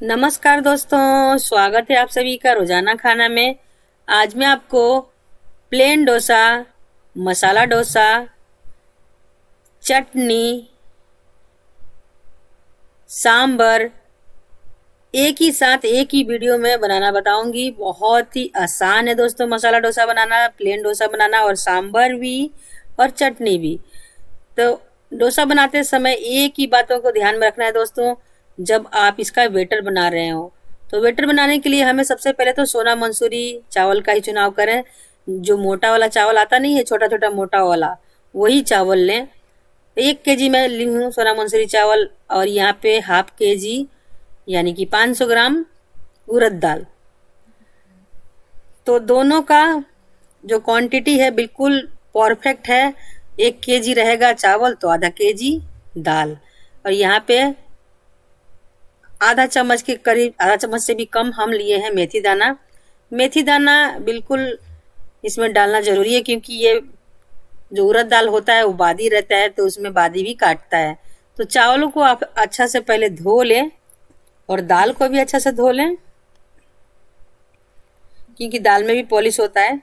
नमस्कार दोस्तों, स्वागत है आप सभी का रोज़ाना खाना में। आज मैं आपको प्लेन डोसा, मसाला डोसा, चटनी, सांबर, एक ही साथ एक ही वीडियो में बनाना बताऊँगी। बहुत ही आसान है दोस्तों मसाला डोसा बनाना प्लेन डोसा बनाना और सांबर भी और चटनी भी। तो डोसा बनाते समय एक ही बातों को ध्यान में रखना है दोस्तों। जब आप इसका वेटर बना रहे हो। तो वेटर बनाने के लिए हमें सबसे पहले तो सोना मंसूरी चावल का ही चुनाव करें। जो मोटा वाला चावल आता नहीं है छोटा छोटा मोटा वाला, वही चावल लें। एक के जी मैं ली हूँ सोना मंसूरी चावल और यहाँ पे हाफ़ के जी यानी कि 500 ग्राम उड़द दाल। तो दोनों का जो क्वांटिटी है, बिल्कुल परफेक्ट है। एक के जी रहेगा चावल तो आधा के जी दाल। और यहाँ पे आधा चम्मच के करीब, आधा चम्मच से भी कम हम लिए हैं मेथी दाना। मेथी दाना बिल्कुल इसमें डालना ज़रूरी है क्योंकि ये जो उड़द दाल होता है, वो बादी रहता है तो उसमें बादी भी काटता है। तो चावलों को आप अच्छा से पहले धो लें और दाल को भी अच्छा से धो लें, क्योंकि दाल में भी पॉलिश होता है।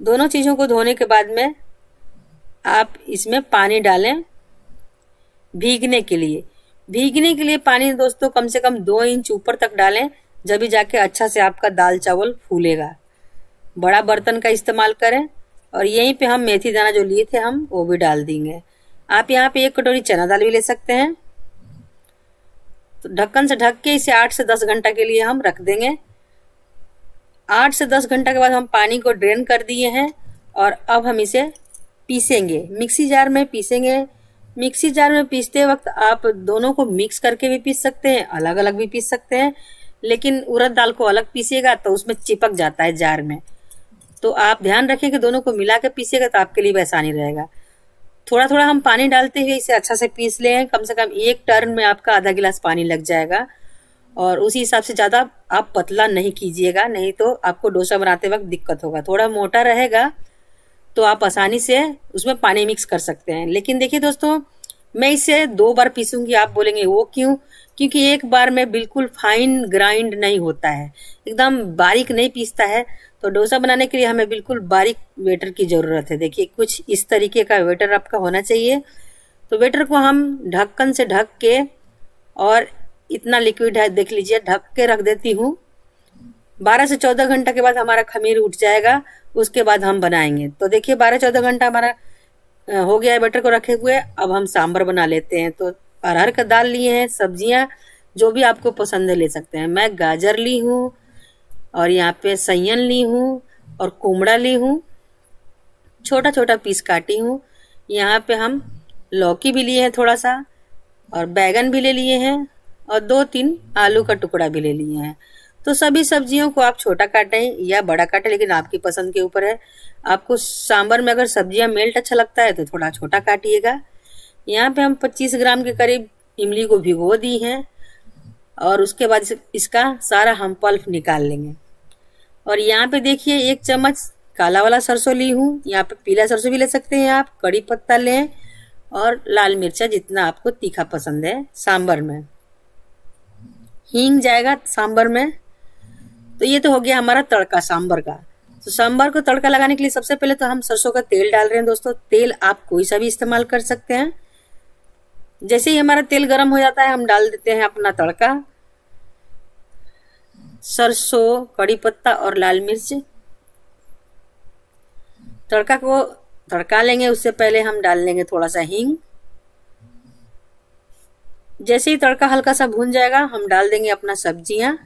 दोनों चीज़ों को धोने के बाद में आप इसमें पानी डालें भीगने के लिए। भीगने के लिए पानी दोस्तों कम से कम दो इंच ऊपर तक डालें, जब भी जाके अच्छा से आपका दाल चावल फूलेगा। बड़ा बर्तन का इस्तेमाल करें और यहीं पे हम मेथी दाना जो लिए थे हम, वो भी डाल देंगे। आप यहाँ पे एक कटोरी चना दाल भी ले सकते हैं। तो ढक्कन से ढक के इसे आठ से दस घंटा के लिए हम रख देंगे। आठ से दस घंटा के बाद हम पानी को ड्रेन कर दिए हैं और अब हम इसे पीसेंगे। मिक्सी जार में पीसेंगे मिक्सी जार में पीसते वक्त आप दोनों को मिक्स करके भी पीस सकते हैं अलग अलग भी पीस सकते हैं, लेकिन उड़द दाल को अलग पीसिएगा तो उसमें चिपक जाता है जार में। तो आप ध्यान रखें कि दोनों को मिला के पीसिएगा तो आपके लिए भी आसानी रहेगा। थोड़ा थोड़ा हम पानी डालते हुए इसे अच्छा से पीस लें, कम से कम एक टर्न में आपका आधा गिलास पानी लग जाएगा। और उसी हिसाब से ज़्यादा आप पतला नहीं कीजिएगा, नहीं तो आपको डोसा बनाते वक्त दिक्कत होगा। थोड़ा मोटा रहेगा तो आप आसानी से उसमें पानी मिक्स कर सकते हैं। लेकिन देखिए दोस्तों, मैं इसे दो बार पीसूँगी, आप बोलेंगे, वो क्यों? क्योंकि एक बार में बिल्कुल फाइन ग्राइंड नहीं होता है। एकदम बारीक नहीं पीसता है। तो डोसा बनाने के लिए हमें बिल्कुल बारीक वेटर की ज़रूरत है। देखिए, कुछ इस तरीके का वेटर आपका होना चाहिए। तो वेटर को हम ढक्कन से ढक के और इतना लिक्विड है, देख लीजिए, ढक के रख देती हूँ। बारह से चौदह घंटा के बाद हमारा खमीर उठ जाएगा, उसके बाद हम बनाएँगे। तो देखिए, बारह चौदह घंटा हमारा हो गया है बटर को रखे हुए। अब हम सांबर बना लेते हैं। तो अरहर का दाल लिए हैं, सब्ज़ियाँ, जो भी आपको पसंद है ले सकते हैं। मैं गाजर ली हूँ, और यहाँ पे सैयन ली हूँ, और कुमड़ा ली हूँ छोटा छोटा पीस काटी हूँ। यहाँ पे हम लौकी भी लिए हैं थोड़ा सा और बैगन भी ले लिए हैं, और दो तीन आलू का टुकड़ा भी ले लिए हैं। तो सभी सब्जियों को आप छोटा काटें या बड़ा काटें, लेकिन आपकी पसंद के ऊपर है। आपको सांबर में अगर सब्ज़ियाँ मेल्ट अच्छा लगता है तो थोड़ा छोटा काटिएगा। यहाँ पे हम 25 ग्राम के करीब इमली को भिगो दी है, और उसके बाद इसका सारा हम पल्फ निकाल लेंगे। और यहाँ पे देखिए, एक चम्मच काला वाला सरसों ली हूँ। यहाँ पे पीला सरसों भी ले सकते हैं आप, कड़ी पत्ता लें, और लाल मिर्चा जितना आपको तीखा पसंद है सांबर में। हींग जाएगा सांबर में। तो ये तो हो गया हमारा तड़का सांबर का। तो सांबर को तड़का लगाने के लिए सबसे पहले तो हम सरसों का तेल डाल रहे हैं दोस्तों। तेल आप कोई सा भी इस्तेमाल कर सकते हैं। जैसे ही हमारा तेल गर्म हो जाता है, हम डाल देते हैं अपना तड़का। सरसों, कड़ी पत्ता और लाल मिर्च। तड़का को तड़का लेंगे, उससे पहले हम डाल लेंगे थोड़ा सा हींग। जैसे ही तड़का हल्का सा भून जाएगा, हम डाल देंगे अपना सब्ज़ियाँ।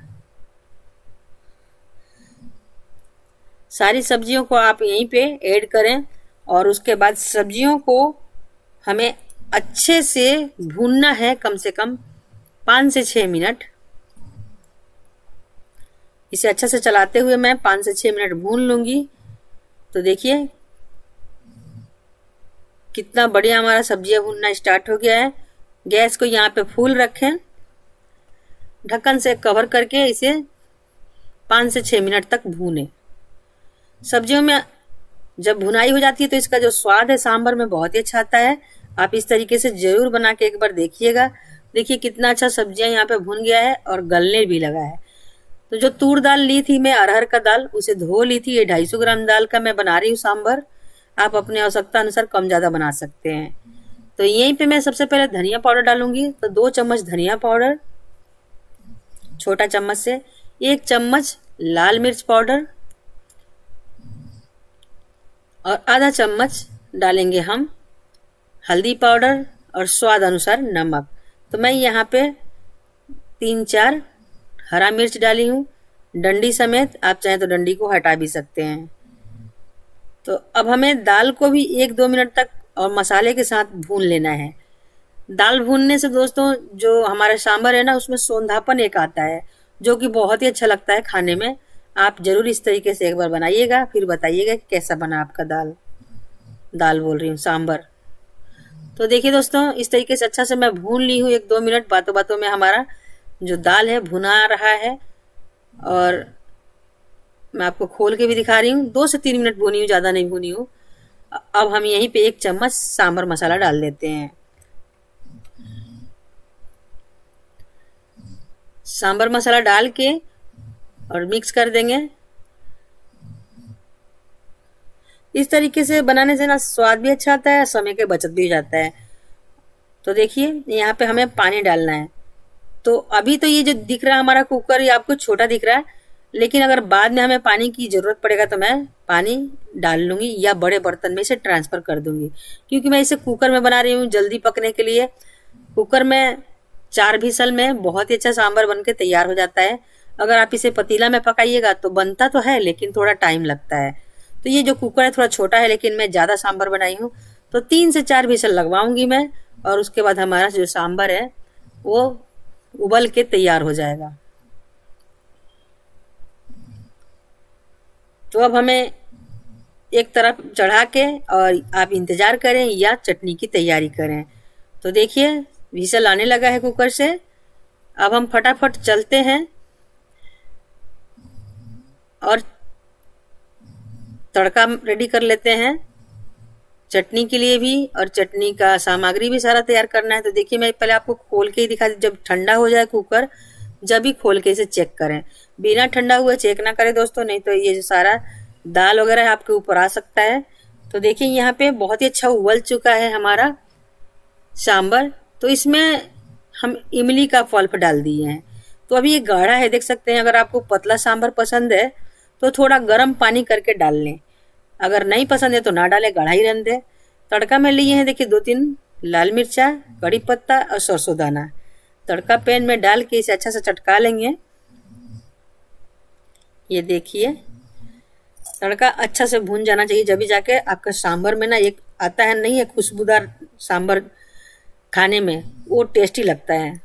सारी सब्जियों को आप यहीं पे ऐड करें और उसके बाद सब्जियों को हमें अच्छे से भूनना है कम से कम पाँच से छः मिनट। इसे अच्छे से चलाते हुए मैं पाँच से छः मिनट भून लूँगी। तो देखिए, कितना बढ़िया हमारा सब्ज़ियाँ भूनना स्टार्ट हो गया है। गैस को यहाँ पे फूल रखें। ढक्कन से कवर करके इसे पाँच से छः मिनट तक भूने। सब्जियों में जब भुनाई हो जाती है तो इसका जो स्वाद है सांभर में बहुत ही अच्छा आता है। आप इस तरीके से ज़रूर बना के एक बार देखिएगा। देखिए कितना अच्छा सब्ज़ियाँ यहाँ पे भुन गया है और गलने भी लगा है। तो जो तूर दाल ली थी मैं, अरहर का दाल, उसे धो ली थी। ये सौ ग्राम दाल का मैं बना रही हूँ सांभर। आप अपने आवश्यकता अनुसार कम ज़्यादा बना सकते हैं। तो यहीं पे मैं सबसे पहले धनिया पाउडर डालूँगी। तो दो चम्मच धनिया पाउडर, छोटा चम्मच से एक चम्मच लाल मिर्च पाउडर और आधा चम्मच डालेंगे हम हल्दी पाउडर और स्वाद अनुसार नमक। तो मैं यहाँ पे तीन चार हरा मिर्च डाली हूँ। डंडी समेत आप चाहें तो डंडी को हटा भी सकते हैं। तो अब हमें दाल को भी एक दो मिनट तक और मसाले के साथ भून लेना है। दाल भूनने से दोस्तों जो हमारा सांभर है ना, उसमें सौंधापन एक आता है, जो कि बहुत ही अच्छा लगता है खाने में। आप ज़रूर इस तरीके से एक बार बनाइएगा, फिर बताइएगा कि कैसा बना आपका दाल। दाल बोल रही हूँ सांबर तो देखिए दोस्तों, इस तरीके से अच्छा से मैं भून ली हूँ एक दो मिनट बातों बातों में हमारा जो दाल है भुना रहा है। और मैं आपको खोल के भी दिखा रही हूँ, दो से तीन मिनट भुनी हूँ, ज़्यादा नहीं भुनी हूँ। अब हम यहीं पे एक चम्मच सांबर मसाला डाल देते हैं। सांबर मसाला डाल के और मिक्स कर देंगे। इस तरीके से बनाने से ना स्वाद भी अच्छा आता है, समय के बचत भी हो जाता है। तो देखिए, यहाँ पे हमें पानी डालना है। तो अभी तो ये जो दिख रहा है हमारा कुकर ये आपको छोटा दिख रहा है, लेकिन अगर बाद में हमें पानी की ज़रूरत पड़ेगा तो मैं पानी डाल लूँगी या बड़े बर्तन में इसे ट्रांसफ़र कर दूँगी। क्योंकि मैं इसे कुकर में बना रही हूँ जल्दी पकने के लिए। कुकर में चार भीसल में बहुत ही अच्छा सांबर बन के तैयार हो जाता है। अगर आप इसे पतीला में पकाइएगा तो बनता तो है, लेकिन थोड़ा टाइम लगता है। तो ये जो कुकर है थोड़ा छोटा है, लेकिन मैं ज़्यादा सांबर बनाई हूँ। तो तीन से चार भीसल लगवाऊँगी मैं, और उसके बाद हमारा जो सांबर है, वो उबल के तैयार हो जाएगा। तो अब हमें एक तरफ़ चढ़ा के और आप इंतज़ार करें या चटनी की तैयारी करें। तो देखिए विसल आने लगा है कुकर से। अब हम फटाफट चलते हैं। और तड़का रेडी कर लेते हैं। चटनी के लिए भी और चटनी का सामग्री भी सारा तैयार करना है। तो देखिए, मैं पहले आपको खोल के ही दिखा जब ठंडा हो जाए कुकर जब भी खोल के इसे चेक करें। बिना ठंडा हुए चेक ना करें दोस्तों, नहीं तो ये जो सारा दाल वगैरह आपके ऊपर आ सकता है। तो देखिए, यहाँ पे बहुत ही अच्छा उबल चुका है हमारा सांबर तो इसमें हम इमली का पल्प डाल दिए हैं। तो अभी ये गाढ़ा है, देख सकते हैं। अगर आपको पतला सांभर पसंद है तो थोड़ा गर्म पानी करके डाल लें। अगर नहीं पसंद है तो ना डाले गाढ़ा ही रहने दे। तड़का में लिए हैं, देखिए, दो तीन लाल मिर्चा, कड़ी पत्ता और सरसों दाना। तड़का पैन में डाल के इसे अच्छा से चटका लेंगे। ये देखिए, तड़का अच्छा से भून जाना चाहिए, जब जाके आपका सांबर में ना एक आता है, नहीं है खुशबूदार सांबर खाने में, वो टेस्टी लगता है।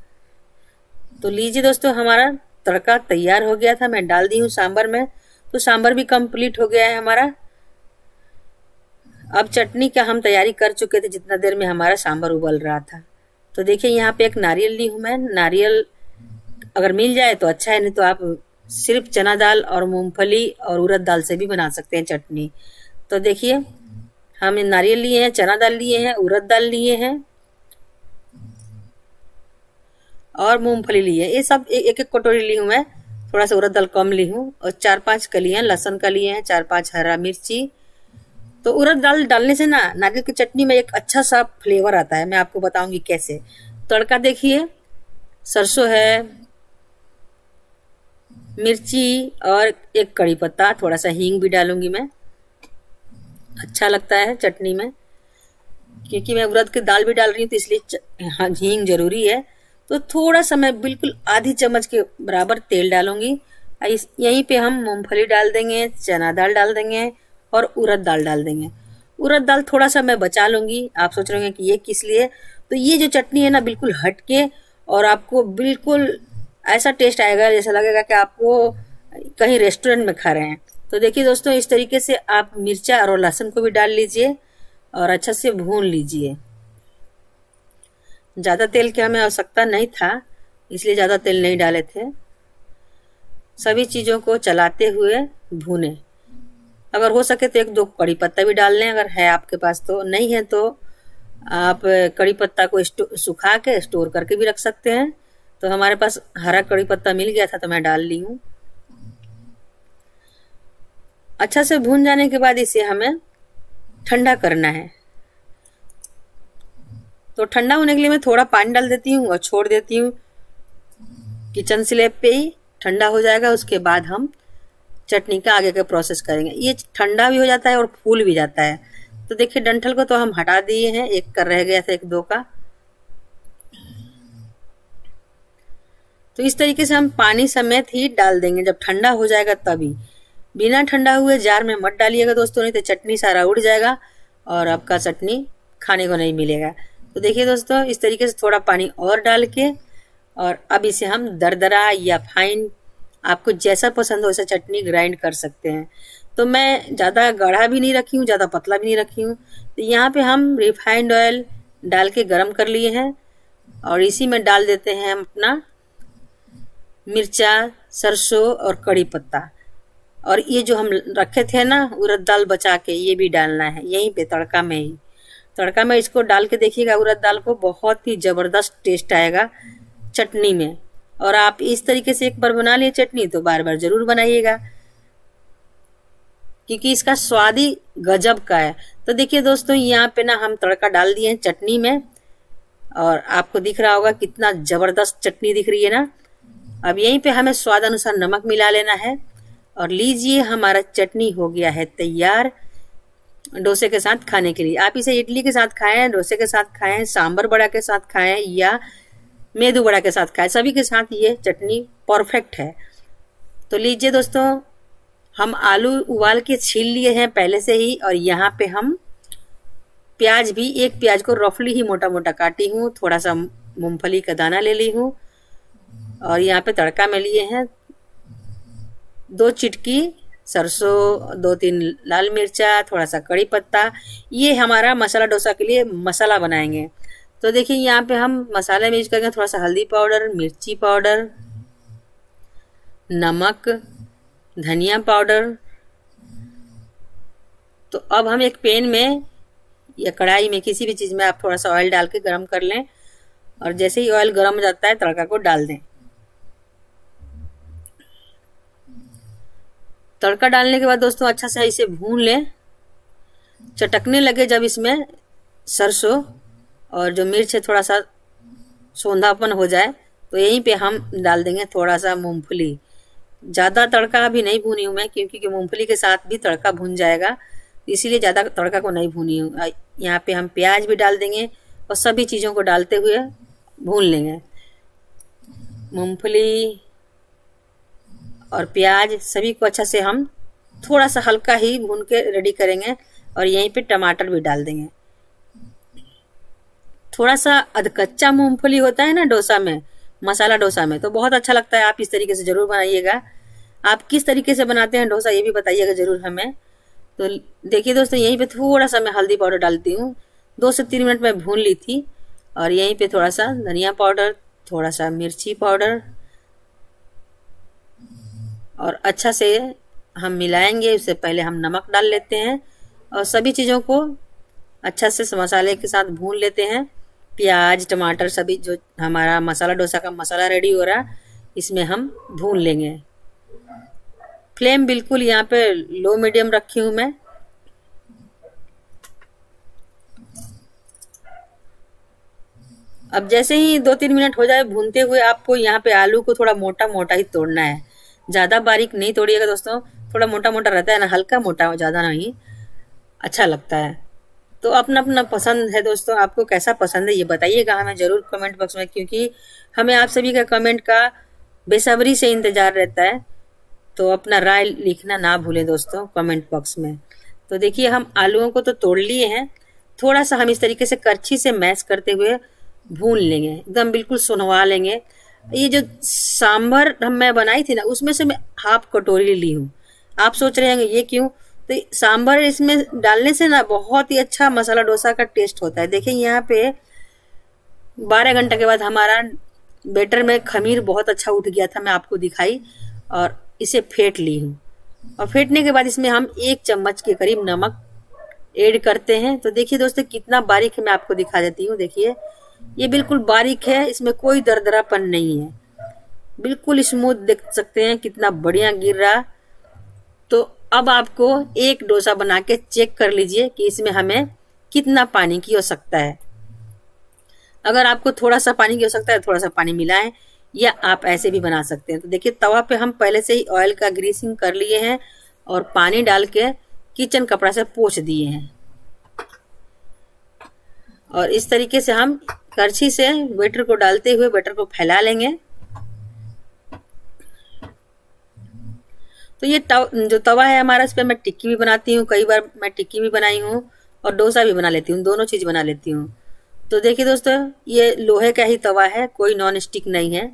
तो लीजिए दोस्तों, हमारा तड़का तैयार हो गया था, मैं डाल दी हूँ सांभर में। तो सांबर भी कंप्लीट हो गया है हमारा। अब चटनी का हम तैयारी कर चुके थे जितना देर में हमारा सांबर उबल रहा था। तो देखिए, यहाँ पे एक नारियल ली हूँ मैं। नारियल अगर मिल जाए तो अच्छा है, नहीं तो आप सिर्फ़ चना दाल और मूंगफली और उड़द दाल से भी बना सकते हैं चटनी। तो देखिए, हम नारियल लिए हैं, चना दाल लिए हैं, उड़द दाल लिए हैं और मूंगफली लिए ये सब एक एक कटोरी ली हूँ मैं। थोड़ा सा उड़द दाल कम ली हूँ और चार पाँच कलियाँ, लहसन का लिए हैं, चार पाँच हरा मिर्ची। तो उड़द दाल डालने से ना, नारियल की चटनी में एक अच्छा सा फ्लेवर आता है, मैं आपको बताऊँगी कैसे। तड़का देखिए, सरसों है, मिर्ची और एक कड़ी पत्ता, थोड़ा सा हींग भी डालूँगी मैं। अच्छा लगता है चटनी में, क्योंकि मैं उड़द की दाल भी डाल रही हूँ तो इसलिए हाँ हींग ज़रूरी है। तो थोड़ा सा मैं बिल्कुल आधी चम्मच के बराबर तेल डालूँगी। यहीं पे हम मूंगफली डाल देंगे, चना दाल डाल देंगे और उड़द दाल डाल देंगे। उड़द दाल थोड़ा सा मैं बचा लूँगी। आप सोच रहे हैं कि ये किस लिए? तो ये जो चटनी है ना, बिल्कुल हटके और आपको बिल्कुल ऐसा टेस्ट आएगा, जैसा लगेगा कि आपको कहीं रेस्टोरेंट में खा रहे हैं। तो देखिए दोस्तों, इस तरीके से आप मिर्चा और लहसुन को भी डाल लीजिए और अच्छा से भून लीजिए। ज़्यादा तेल की हमें आवश्यकता नहीं था, इसलिए ज़्यादा तेल नहीं डाले थे। सभी चीज़ों को चलाते हुए भूने। अगर हो सके तो एक दो कड़ी पत्ता भी डाल लें, अगर है आपके पास तो। नहीं है तो आप कड़ी पत्ता को सुखा के स्टोर करके भी रख सकते हैं। तो हमारे पास हरा कड़ी पत्ता मिल गया था तो मैं डाल ली हूँ। अच्छा से भून जाने के बाद इसे हमें ठंडा करना है। तो ठंडा होने के लिए मैं थोड़ा पानी डाल देती हूँ और छोड़ देती हूँ। किचन स्लेब पे ही ठंडा हो जाएगा, उसके बाद हम चटनी का आगे का प्रोसेस करेंगे। ये ठंडा भी हो जाता है और फूल भी जाता है। तो देखिए, डंठल को तो हम हटा दिए हैं, एक कर रह गया था, एक दो का। तो इस तरीके से हम पानी समेत ही डाल देंगे। जब ठंडा हो जाएगा तभी। बिना ठंडा हुए जार में मत डालिएगा दोस्तों, नहीं तो चटनी सारा उड़ जाएगा और आपका चटनी खाने को नहीं मिलेगा। तो देखिए दोस्तों, इस तरीके से थोड़ा पानी और डाल के, और अब इसे हम दरदरा या फाइन, आपको जैसा पसंद हो वैसा चटनी ग्राइंड कर सकते हैं। तो मैं ज़्यादा गाढ़ा भी नहीं रखी हूँ, ज़्यादा पतला भी नहीं रखी हूँ। तो यहाँ पे हम रिफाइंड ऑयल डाल के गर्म कर लिए हैं, और इसी में डाल देते हैं हम अपना मिर्चा, सरसों और कड़ी पत्ता। और ये जो हम रखे थे ना, उड़द दाल बचा के, ये भी डालना है, यहीं पे तड़का में ही। तड़का में इसको डाल के देखिएगा, उड़द दाल को बहुत ही ज़बरदस्त टेस्ट आएगा चटनी में। और आप इस तरीके से एक बार बना लिए चटनी तो बार बार ज़रूर बनाइएगा। क्योंकि इसका स्वाद ही गजब का है। तो देखिए दोस्तों, यहाँ पे ना हम तड़का डाल दिए हैं चटनी में, और आपको दिख रहा होगा कितना ज़बरदस्त चटनी दिख रही है ना। अब यहीं पे हमें स्वाद अनुसार नमक मिला लेना है, और लीजिए हमारा चटनी हो गया है तैयार। डोसे के साथ खाने के लिए। आप इसे इडली के साथ खाएँ, डोसे के साथ खाएँ सांबर बड़ा के साथ खाएँ या मेदू बड़ा के साथ खाएँ, सभी के साथ ये चटनी परफेक्ट है। तो लीजिए दोस्तों, हम आलू उबाल के छील लिए हैं पहले से ही और यहाँ पे हम प्याज भी, एक प्याज को रफली ही मोटा मोटा काटी हूँ थोड़ा सा मूंगफली का दाना ले ली हूँ और यहाँ पे तड़का में लिए हैं दो चिटकी सरसों दो तीन लाल मिर्चा थोड़ा सा कड़ी पत्ता, ये हमारा मसाला डोसा के लिए मसाला बनाएँगे। तो देखिए, यहाँ पे हम मसाले में यूज़ करेंगे थोड़ा सा हल्दी पाउडर, मिर्ची पाउडर, नमक, धनिया पाउडर। तो अब हम एक पेन में या कढ़ाई में किसी भी चीज़ में आप थोड़ा सा ऑयल डाल के गर्म कर लें और जैसे ही ऑयल गर्म हो जाता है, तड़का को डाल दें। तड़का डालने के बाद दोस्तों अच्छा से इसे भून लें। चटकने लगे जब इसमें सरसों और जो मिर्च है थोड़ा सा सौंधापन हो जाए तो यहीं पे हम डाल देंगे थोड़ा सा मूंगफली। ज़्यादा तड़का अभी नहीं भूनी हूँ मैं, क्योंकि कि मूंगफली के साथ भी तड़का भून जाएगा। इसीलिए ज़्यादा तड़का को नहीं भूनी हूँ। यहाँ पे हम प्याज भी डाल देंगे और सभी चीज़ों को डालते हुए भून लेंगे। मूंगफली और प्याज सभी को अच्छा से हम थोड़ा सा हल्का ही भून के रेडी करेंगे और यहीं पे टमाटर भी डाल देंगे। थोड़ा सा अधकच्चा मूंगफली होता है ना डोसा में, मसाला डोसा में तो बहुत अच्छा लगता है, आप इस तरीके से ज़रूर बनाइएगा। आप किस तरीके से बनाते हैं डोसा, ये भी बताइएगा ज़रूर हमें। तो देखिए दोस्तों, यहीं पे थोड़ा सा मैं हल्दी पाउडर डालती हूँ। दो से तीन मिनट में भून ली थी और यहीं पे थोड़ा सा धनिया पाउडर थोड़ा सा मिर्ची पाउडर और अच्छा से हम मिलाएँगे, उससे पहले हम नमक डाल लेते हैं और सभी चीज़ों को अच्छा से मसाले के साथ भून लेते हैं। प्याज, टमाटर सभी जो हमारा मसाला डोसा का मसाला रेडी हो रहा, इसमें हम भून लेंगे। फ्लेम बिल्कुल यहाँ पे लो मीडियम रखी हूँ मैं। अब जैसे ही दो तीन मिनट हो जाए, भूनते हुए आपको यहाँ पे आलू को थोड़ा मोटा मोटा ही तोड़ना है। ज़्यादा बारीक नहीं तोड़िएगा दोस्तों, थोड़ा मोटा मोटा रहता है ना, हल्का मोटा, ज़्यादा नहीं अच्छा लगता है। तो अपना अपना पसंद है दोस्तों, आपको कैसा पसंद है ये बताइएगा हमें ज़रूर कमेंट बॉक्स में, क्योंकि हमें आप सभी का कमेंट का बेसब्री से इंतज़ार रहता है। तो अपना राय लिखना ना भूलें दोस्तों, कमेंट बॉक्स में। तो देखिए, हम आलूओं को तो तोड़ लिए हैं, थोड़ा सा हम इस तरीके से करछी से मैश करते हुए भून लेंगे, एकदम बिल्कुल सुनवा लेंगे। ये जो सांभर हम मैं बनाई थी ना, उसमें से मैं हाफ़ कटोरी ली हूँ। आप सोच रहे हैं ये क्यों? तो सांभर इसमें डालने से ना बहुत ही अच्छा मसाला डोसा का टेस्ट होता है। देखिए, यहाँ पे बारह घंटे के बाद हमारा बेटर में खमीर बहुत अच्छा उठ गया था, मैं आपको दिखाई, और इसे फेंट ली हूँ। और फेंटने के बाद इसमें हम एक चम्मच के करीब नमक ऐड करते हैं। तो देखिए दोस्तों, कितना बारीक मैं आपको दिखा देती हूँ। देखिए ये बिल्कुल बारीक है, इसमें कोई दरदरापन नहीं है। बिल्कुल स्मूथ देख सकते हैं कितना बढ़िया गिर रहा। तो अब आपको एक डोसा बना के चेक कर लीजिए कि इसमें हमें कितना पानी की आवश्यकता है। अगर आपको थोड़ा सा पानी की आवश्यकता है थोड़ा सा पानी मिलाएँ या आप ऐसे भी बना सकते हैं। तो देखिए, तवा पे हम पहले से ही ऑयल का ग्रीसिंग कर लिए हैं और पानी डाल के किचन कपड़ा से पोछ दिए हैं। और इस तरीके से हम करछी से बेटर को डालते हुए बेटर को फैला लेंगे। तो ये तव, जो तवा है हमारा इस पर मैं टिक्की भी बनाती हूँ कई बार मैं टिक्की भी बनाई हूँ और डोसा भी बना लेती हूँ दोनों चीज़ बना लेती हूँ। तो देखिए दोस्तों ये लोहे का ही तवा है कोई नॉन स्टिक नहीं है।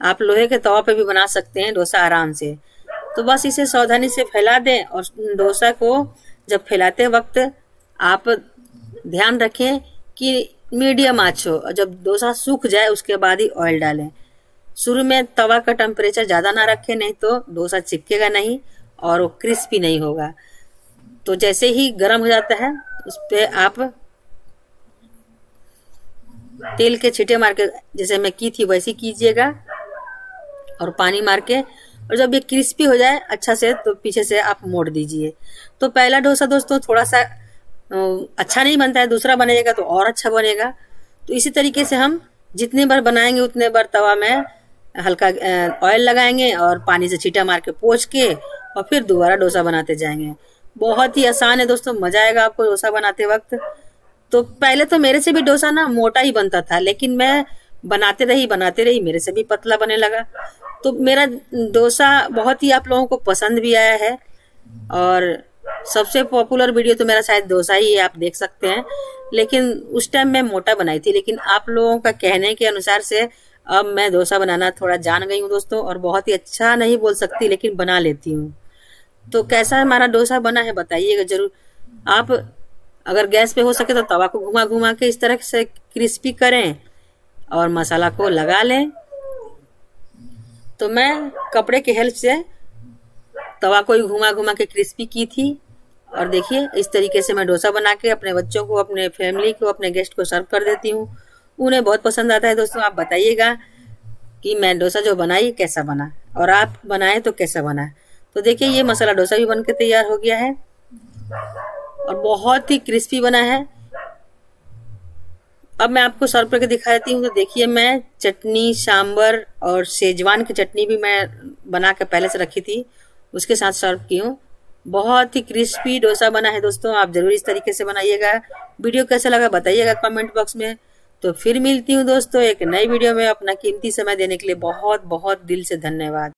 आप लोहे के तवा पे भी बना सकते हैं डोसा आराम से। तो बस इसे सावधानी से फैला दें और डोसा को जब फैलाते वक्त आप ध्यान रखें कि मीडियम आँच हो। जब डोसा सूख जाए, उसके बाद ही ऑयल डालें। शुरू में तवा का टेम्परेचर ज़्यादा ना रखें, नहीं तो डोसा चिपकेगा नहीं और वो क्रिस्पी नहीं होगा। तो जैसे ही गर्म हो जाता है, उस पर आप तेल के छिटे मार के, जैसे मैं की थी, वैसी कीजिएगा और पानी मार के। और जब ये क्रिस्पी हो जाए अच्छा से तो पीछे से आप मोड़ दीजिए। तो पहला डोसा दोस्तों, थोड़ा सा अच्छा नहीं बनता है, दूसरा बनेगा तो और अच्छा बनेगा। तो इसी तरीके से हम जितने बार बनाएँगे, उतने बार तवा में हल्का ऑयल लगाएँगे और पानी से छीटा मार के पोछ के और फिर दोबारा डोसा बनाते जाएँगे। बहुत ही आसान है दोस्तों, मज़ा आएगा आपको डोसा बनाते वक्त। तो पहले तो मेरे से भी डोसा ना मोटा ही बनता था, लेकिन मैं बनाते रही बनाते रही, मेरे से भी पतला बने लगा। तो मेरा डोसा बहुत ही आप लोगों को पसंद भी आया है और सबसे पॉपुलर वीडियो तो मेरा शायद डोसा ही है, आप देख सकते हैं। लेकिन उस टाइम मैं मोटा बनाई थी, लेकिन आप लोगों का कहने के अनुसार से अब मैं डोसा बनाना थोड़ा जान गई हूँ दोस्तों, और बहुत ही अच्छा नहीं बोल सकती, लेकिन बना लेती हूँ। तो कैसा हमारा डोसा बना है, बताइएगा ज़रूर। आप अगर गैस पे हो सके तो तवा को घुमा घुमा के इस तरह से क्रिस्पी करें, और मसाला को लगा लें। तो मैं कपड़े के हेल्प से तवा को ही घुमा घुमा के क्रिस्पी की थी। और देखिए, इस तरीके से मैं डोसा बना के अपने बच्चों को, अपने फैमिली को, अपने गेस्ट को सर्व कर देती हूँ। उन्हें बहुत पसंद आता है दोस्तों, आप बताइएगा कि मैं डोसा जो बनाई, कैसा बना? और आप बनाए तो कैसा बना? तो देखिए, ये मसाला डोसा भी बनकर तैयार हो गया है। और बहुत ही क्रिस्पी बना है। अब मैं आपको सर्व करके दिखा देती हूँ। तो देखिए, मैं चटनी सांबर और शेजवान की चटनी भी मैं बना के पहले से रखी थी। उसके साथ सर्व की हूँ। बहुत ही क्रिस्पी डोसा बना है दोस्तों, आप ज़रूर इस तरीके से बनाइएगा। वीडियो कैसा लगा बताइएगा कमेंट बॉक्स में। तो फिर मिलती हूँ दोस्तों एक नई वीडियो में अपना कीमती समय देने के लिए। बहुत बहुत दिल से धन्यवाद।